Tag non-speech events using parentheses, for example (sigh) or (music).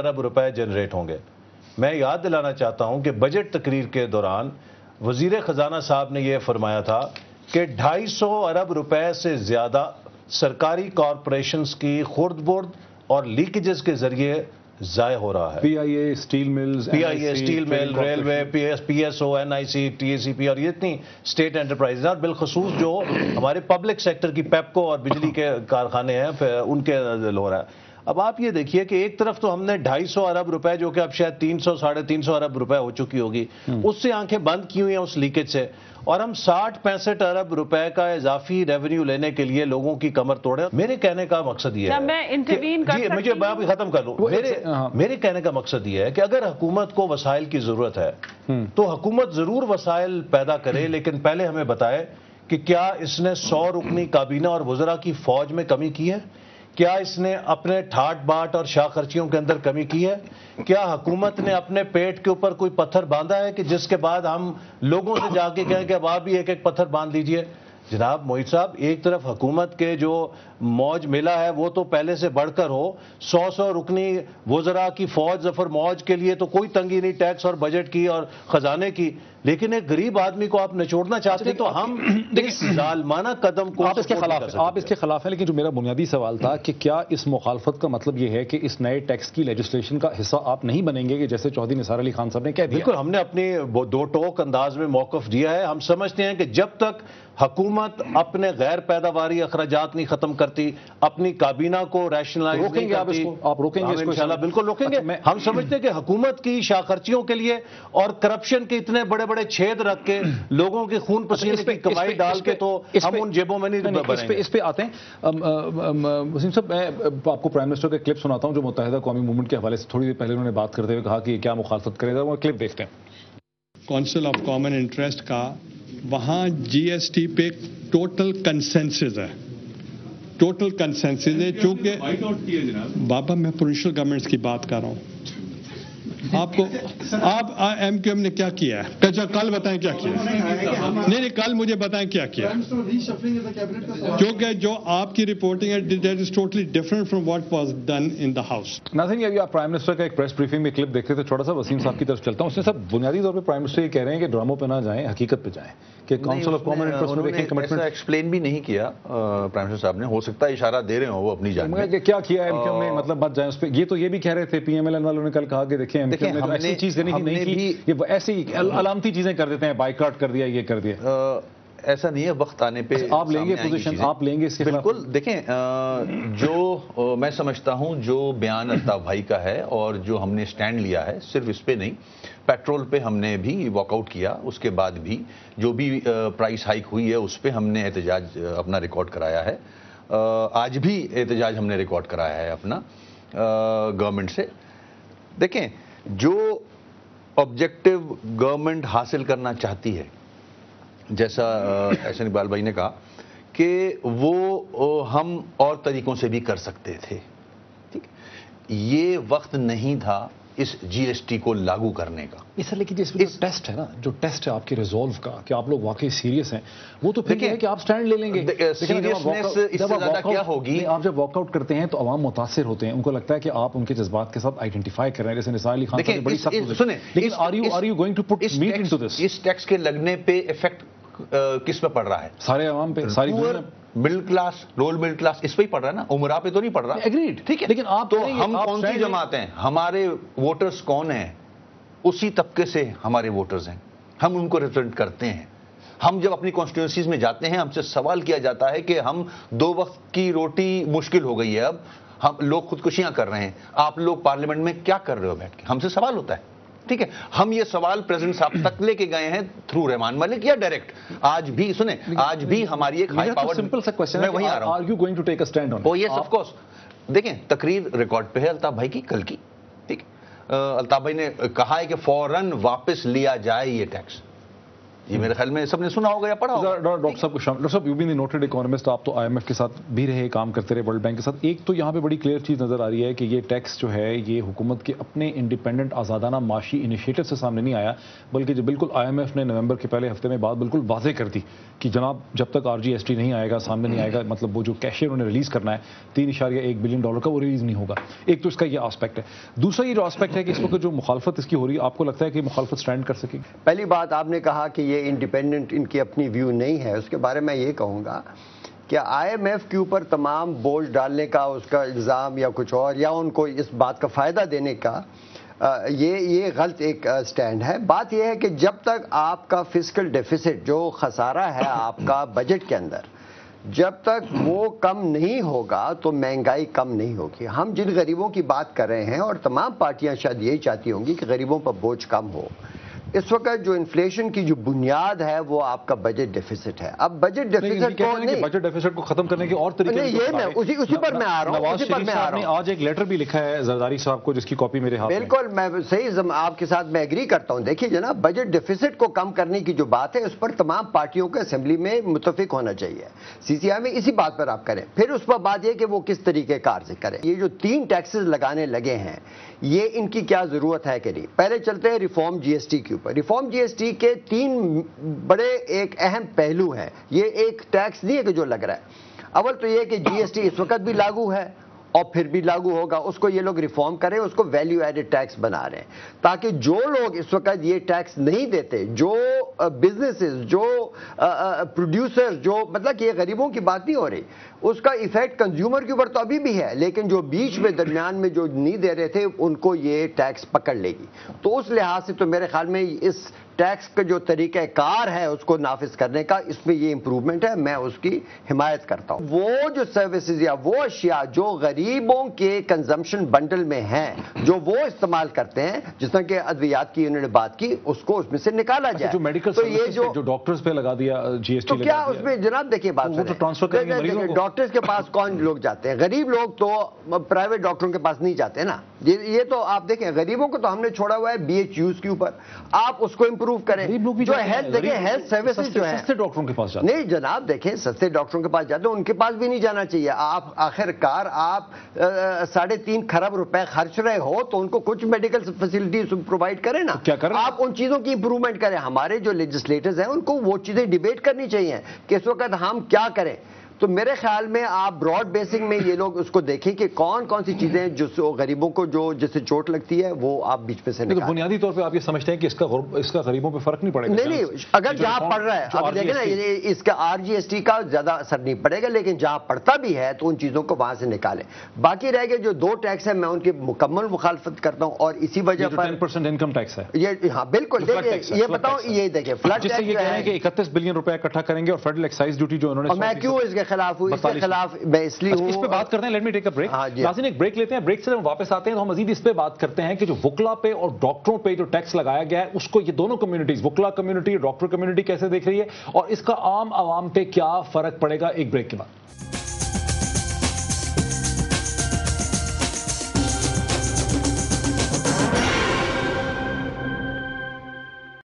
अरब रुपए जनरेट होंगे। मैं याद दिलाना चाहता हूँ कि बजट तकरीर के दौरान वज़ीर खजाना साहब ने यह फरमाया था कि 250 अरब रुपए से ज़्यादा सरकारी कॉरपोरेशन की खुर्द बुर्द और लीकेजेस के ज़रिए जाय हो रहा है। PIA steel mills PIA steel mill railway PSO N I PS PSO NIC TACP और ये इतनी स्टेट एंटरप्राइज और बिलखसूस जो हमारे पब्लिक सेक्टर की पेपको और बिजली के कारखाने हैं उनके हो रहा है। अब आप ये देखिए कि एक तरफ़ तो हमने 250 अरब रुपए जो कि अब शायद 300 साढ़े तीन सौ अरब रुपए हो चुकी होगी हम्म। उससे आँखें बंद की हुई हैं उस लीकेज से और हम साठ पैंसठ अरब रुपए का इजाफी रेवेन्यू लेने के लिए लोगों की कमर तोड़े मेरे कहने का मकसद ये है मैं इंटरवीन कर जी मुझे मैं अभी खत्म कर लूँ मेरे हाँ। मेरे कहने का मकसद ये है कि अगर हुकूमत को वसाइल की ज़रूरत है हम्म। तो हुकूमत ज़रूर वसाइल पैदा करे लेकिन पहले हमें बताए कि क्या इसने सौ रुकनी काबीना और वजरा की फौज में कमी की है क्या इसने अपने ठाट बाट और शाह खर्चियों के अंदर कमी की है? क्या हुकूमत ने अपने पेट के ऊपर कोई पत्थर बांधा है कि जिसके बाद हम लोगों से जाके कहें कि अब आप भी एक एक पत्थर बाँध लीजिए? जनाब, मोहित साहब, एक तरफ़ हुकूमत के जो मौज मिला है वो तो पहले से बढ़कर हो। सौ सौ रुकनी वजरा की फौज ज़फ़र मौज के लिए तो कोई तंगी नहीं टैक्स और बजट की और खजाने की। लेकिन एक गरीब आदमी को आप निचोड़ना चाहते तो हम (clears throat) जालमाना कदम को आप इसके खिलाफ आप इसके खिलाफ हैं लेकिन जो मेरा बुनियादी सवाल था कि क्या इस मुखालफत का मतलब यह है कि इस नए टैक्स की लेजिस्लेशन का हिस्सा आप नहीं बनेंगे कि जैसे चौधरी निसार अली खान साहब ने कह दिया? बिल्कुल हमने अपनी दो टोक अंदाज में मौकफ दिया है। हम समझते हैं कि जब तक हुकूमत अपने गैर पैदावारी अखराज नहीं खत्म करती अपनी काबीना को रैशनलाइज रोकेंगे आप इसको? आप रोकेंगे इसको इंशाल्लाह बिल्कुल रोकेंगे। अच्छा, हम समझते हैं कि हुकूमत की शाखर्चियों के लिए और करप्शन के इतने बड़े बड़े छेद रख के लोगों के खून अच्छा, पसीने की कमाई डाल के तो हम उन जेबों में नहीं इस पे आते हैं। वसीम साहब मैं आपको प्राइम मिनिस्टर के क्लिप सुनाता हूँ जो मुतहदा कौमी मूवमेंट के हवाले से थोड़ी देर पहले उन्होंने बात करते हुए कहा कि क्या मुखालफत करेगा। वो क्लिप देखते हैं। काउंसिल ऑफ़ कॉमन इंटरेस्ट का वहाँ जीएसटी पे टोटल कंसेंसस है। टोटल कंसेंसिस है चूँकि बाबा मैं प्रोविंशियल गवर्नमेंट्स की बात कर रहा हूँ। आपको आप एम क्यू एम ने क्या किया है? अच्छा कल बताएँ क्या किया नहीं नहीं कल मुझे बताएँ क्या किया क्योंकि जो आपकी रिपोर्टिंग है that is totally different from what was done in the house nothing अभी आप प्राइम मिनिस्टर का एक प्रेस ब्रीफिंग में क्लिप देखते थे थोड़ा सा वसीम साहब की तरफ़ चलता हूँ। उसने सब बुनियादी तौर पर प्राइम मिनिस्टर ये कह रहे हैं कि ड्रामों पर ना जाएँ हकीकत पे जाएँ कि काउंसिल ऑफ़ कॉमन इंटरेस्ट में देखें कमिटमेंट एक्सप्लेन भी नहीं किया प्राइम मिनिस्टर साहब ने। हो सकता है इशारा दे रहे हो वो अपनी जान में क्या किया है एमक्यूएम ने? मतलब मत जाए उस पर ये तो ये भी कह रहे थे पीएमएलएन वालों ने कल कहा कि देखें ऐसी चीज़ नहीं की ये ऐसी अलामती चीज़ें कर देते हैं बाइकआउट कर दिया ये कर दिया। ऐसा नहीं है वक्त आने पे आप लेंगे पोजीशन आप लेंगे इसके बिल्कुल देखें जो मैं समझता हूँ जो बयान अल्ताफ भाई का है और जो हमने स्टैंड लिया है सिर्फ़ इस पे नहीं पेट्रोल पे हमने भी वॉकआउट किया उसके बाद भी जो भी प्राइस हाइक हुई है उस पर हमने एहतजाज अपना रिकॉर्ड कराया है। आज भी एहतजाज हमने रिकॉर्ड कराया है अपना गवर्नमेंट से। देखें जो ऑब्जेक्टिव गवर्नमेंट हासिल करना चाहती है, जैसा एहसन इकबाल भाई ने कहा कि वो हम और तरीकों से भी कर सकते थे। ठीक? ये वक्त नहीं था इस जीएसटी को लागू करने का। सर लेकिन जिस इस टेस्ट है ना जो टेस्ट है आपके रिजोल्व का कि आप लोग वाकई सीरियस हैं वो तो फिर है कि आप स्टैंड ले लेंगे। क्या होगी? आप जब वॉकआउट करते हैं तो अवाम मुतासर होते हैं। उनको लगता है कि आप उनके जज्बात के साथ आइडेंटिफाई कर रहे हैं। जैसे निसार अली खान बड़ी सख्त सुने लेकिन are you are you going to put meat into this इस टैक्स के लगने पे इफ़ेक्ट किस पे पड़ रहा है? सारे आवाम पे सारी middle class lower middle class इस पर ही पढ़ रहा है ना? उमरा पे तो नहीं पढ़ रहा? एग्रीड ठीक है। लेकिन आप तो हम कौन सी जमात हैं? हमारे वोटर्स कौन हैं? उसी तबके से हमारे वोटर्स हैं। हम उनको रिप्रेजेंट करते हैं। हम जब अपनी कॉन्स्टिट्यूंसीज में जाते हैं हमसे सवाल किया जाता है कि हम दो वक्त की रोटी मुश्किल हो गई है अब। हम लोग खुदकुशियाँ कर रहे हैं। आप लोग पार्लियामेंट में क्या कर रहे हो बैठ के? हमसे सवाल होता है। ठीक है हम ये सवाल प्रेसिडेंट साहब तक लेके गए हैं थ्रू रहमान मलिक या डायरेक्ट आज भी सुने आज भी हमारी एक हाई पावर सिंपल सा क्वेश्चन मैं वहीं आ रहा हूँ। Are you going to take a stand on oh yes of course देखें तकरीर रिकॉर्ड पे है अल्ताफ भाई की कल की ठीक? अल्ताफ भाई ने कहा है कि फ़ौरन वापस लिया जाए ये टैक्स ये मेरे ख्याल में सबने सुना होगा या पढ़ा होगा। डॉक्टर साहब को डॉक्टर साहब यू बी नोटेड इकोनॉमिस्ट आप तो आईएमएफ के साथ भी रहे काम करते रहे वर्ल्ड बैंक के साथ। एक तो यहाँ पे बड़ी क्लियर चीज़ नज़र आ रही है कि ये टैक्स जो है ये हुकूमत के अपने इंडिपेंडेंट आज़ादाना माशी इनिशिएटिव से सामने नहीं आया बल्कि जो बिल्कुल आईएमएफ ने नवंबर के पहले हफ़्ते में बात बिल्कुल वाजे कर दी कि जनाब जब तक आरजीएसटी नहीं आएगा सामने नहीं आएगा मतलब वो जो कैशे उन्हें रिलीज़ करना है तीन एक बिलियन डॉलर का वो रिलीज़ नहीं होगा। एक तो इसका ये आस्पेक्ट है। दूसरा ये जो आस्पेक्ट है कि इस वक्त जो मुखालफत इसकी हो रही है आपको लगता है कि मुखालफत स्टैंड कर सकेगी? पहली बात आपने कहा कि ये इंडिपेंडेंट इनकी अपनी व्यू नहीं है। उसके बारे में ये कहूँगा कि आईएमएफ के ऊपर तमाम बोझ डालने का, उसका इल्ज़ाम या कुछ और, या उनको इस बात का फ़ायदा देने का ये ये गलत एक स्टैंड है। बात यह है कि जब तक आपका फ़िज़िकल डेफिसिट जो खसारा है आपका बजट के अंदर, जब तक वो कम नहीं होगा तो महँगाई कम नहीं होगी। हम जिन गरीबों की बात कर रहे हैं और तमाम पार्टियाँ शायद यही चाहती होंगी कि गरीबों पर बोझ कम हो। इस वक्त जो इन्फ्लेशन की जो बुनियाद है वो आपका बजट डेफिसिट है। अब बजट डेफिसिट को नहीं? बजट डेफिसिट को खत्म करने के और तरीके नहीं ये मैं उसी उसी पर मैं आ रहा हूँ उसी पर मैं आ रहा हूँ। आज एक लेटर भी लिखा है जरदारी साहब को जिसकी कॉपी मेरे हाथ बिल्कुल मैं सही आपके साथ मैं एग्री करता हूँ। देखिए जनाब बजट डेफिसिट को कम करने की जो बात है उस पर तमाम पार्टियों को असेंबली में मुतफिक होना चाहिए। सीसीआई में इसी बात पर आप करें। फिर उस पर बात यह कि वो किस तरीके कार से करें। ये जो तीन टैक्सेस लगाने लगे हैं ये इनकी क्या ज़रूरत है कि नहीं? पहले चलते हैं रिफॉर्म जीएसटी के ऊपर रिफॉर्म जीएसटी के तीन बड़े एक अहम पहलू हैं। ये एक टैक्स नहीं है कि जो लग रहा है। अव्वल तो ये कि जीएसटी इस वक्त भी लागू है और फिर भी लागू होगा। उसको ये लोग रिफॉर्म करें, उसको वैल्यू एडेड टैक्स बना रहे हैं। ताकि जो लोग इस वक्त ये टैक्स नहीं देते, जो बिजनेसेस जो प्रोड्यूसर्स जो मतलब कि ये गरीबों की बात नहीं हो रही। उसका इफ़ेक्ट कंज्यूमर के ऊपर तो अभी भी है लेकिन जो बीच में दरमियान में जो नहीं दे रहे थे उनको ये टैक्स पकड़ लेगी। तो उस लिहाज से तो मेरे ख्याल में इस टैक्स का जो तरीका कार है उसको नाफिज करने का इसमें ये इंप्रूवमेंट है मैं उसकी हिमायत करता हूँ। वो जो सर्विसेज़ या वो अशिया जो गरीबों के कंजम्पशन बंडल में हैं जो वो इस्तेमाल करते हैं जिस तरह के अद्वियात की उन्होंने बात की उसको उसमें से निकाला अच्छा, जाए। जो मेडिकल तो ये जो जो डॉक्टर्स पे लगा दिया जीएसटी तो क्या उसमें जनाब देखिए बात ट्रांसफ़र डॉक्टर्स के पास कौन लोग जाते हैं? गरीब लोग तो प्राइवेट डॉक्टरों के पास नहीं जाते ना। ये ये तो आप देखें गरीबों को तो हमने छोड़ा हुआ है बी एच यूज़ के ऊपर। आप उसको इंप्रूव करें। जो हेल्थ देखें हेल्थ सर्विसेज़ जो है। सस्ते डॉक्टरों के पास नहीं जनाब देखें सस्ते डॉक्टरों के पास जाते हैं उनके पास भी नहीं जाना चाहिए। आप आखिरकार आप साढ़े तीन खरब रुपए खर्च रहे हो तो उनको कुछ मेडिकल फैसिलिटीज़ प्रोवाइड करें ना। क्या करें? आप उन चीज़ों की इंप्रूवमेंट करें। हमारे जो लेजिस्लेटर्स हैं उनको वो चीज़ें डिबेट करनी चाहिए। कि इस वक्त हम क्या करें? तो मेरे ख्याल में आप ब्रॉड बेसिंग में ये लोग उसको देखें कि कौन कौन सी चीज़ें जो गरीबों को जो जिससे चोट लगती है वो आप बीच में से तो बुनियादी तौर पर आप ये समझते हैं कि इसका इसका गरीबों पर फ़र्क नहीं पड़ेगा नहीं नहीं अगर जहाँ पड़ रहा है आप देखें ना इसका आरजीएसटी का ज़्यादा असर नहीं पड़ेगा लेकिन जहाँ पड़ता भी है तो उन चीज़ों को वहाँ से निकालें। बाकी रह गए जो दो टैक्स है मैं उनकी मुकम्मल मुखालफत करता हूँ और इसी वजह पर इनकम टैक्स है। ये हाँ बिल्कुल ये बताओ ये देखें फ्लड टैक्स इकतीस बिलियन रुपए इकट्ठा करेंगे और फेडरल एक्साइज ड्यूटी जो उन्होंने मैं क्यों इसके खिलाफ हूँ इसके खिलाफ मैं इसलिए अच्छा, इस पे बात करते हैं let me take a break नाज़रीन एक ब्रेक लेते हैं ब्रेक से हम वापस आते हैं तो हम मजीद इस पे बात करते हैं कि जो वकला पे और डॉक्टरों पे जो टैक्स लगाया गया है उसको ये दोनों कम्युनिटीज वुकला कम्युनिटी डॉक्टर कम्युनिटी कैसे देख रही है? और इसका आम आवाम पे क्या फ़र्क पड़ेगा? एक ब्रेक के बाद।